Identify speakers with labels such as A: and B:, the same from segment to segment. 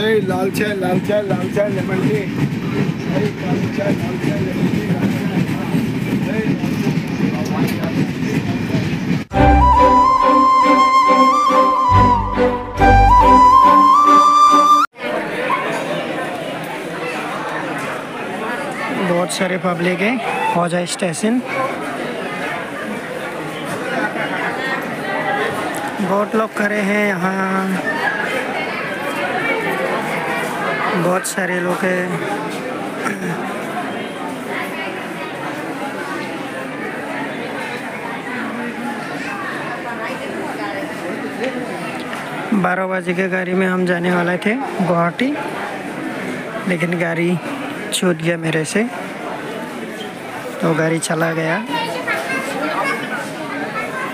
A: अरे लाल चाय लाल चाय लाल चाय लेमन टी अरे लाल चाय लाल चाय।
B: बहुत सारे पब्लिक है हौजा स्टेशन बहुत लोग खड़े हैं यहाँ। बहुत सारे लोग हैं। बारह बजे के गाड़ी में हम जाने वाले थे गुवाहाटी। लेकिन गाड़ी छूट गया मेरे से। तो गाड़ी चला गया।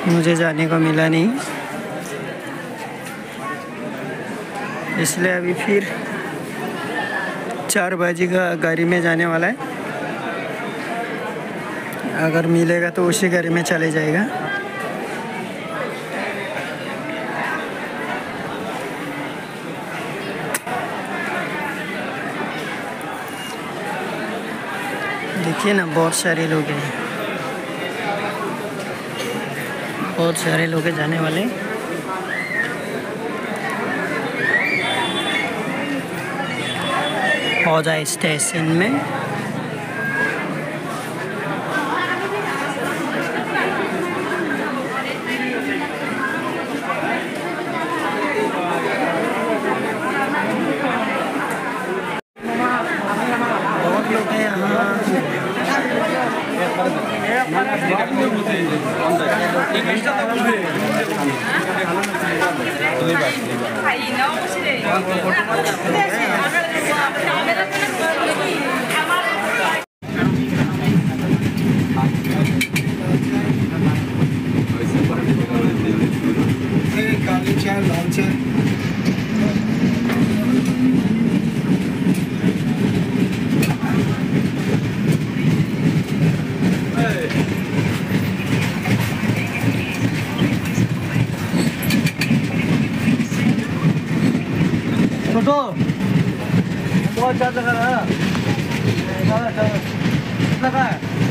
B: मुझे जाने को मिला नहीं। इसलिए अभी फिर चार बजे का गाड़ी में जाने वाला है। अगर मिलेगा तो उसी गाड़ी में चले जाएगा। देखिए ना, बहुत सारे लोग हैं। बहुत सारे लोग हैं जाने वाले हौजा स्टेशन में। बहुत लोग हैं यहाँ
C: अरे काली चाय लाल चाय
D: छोटो बहुत चार्ज लगा रहा है कितना का है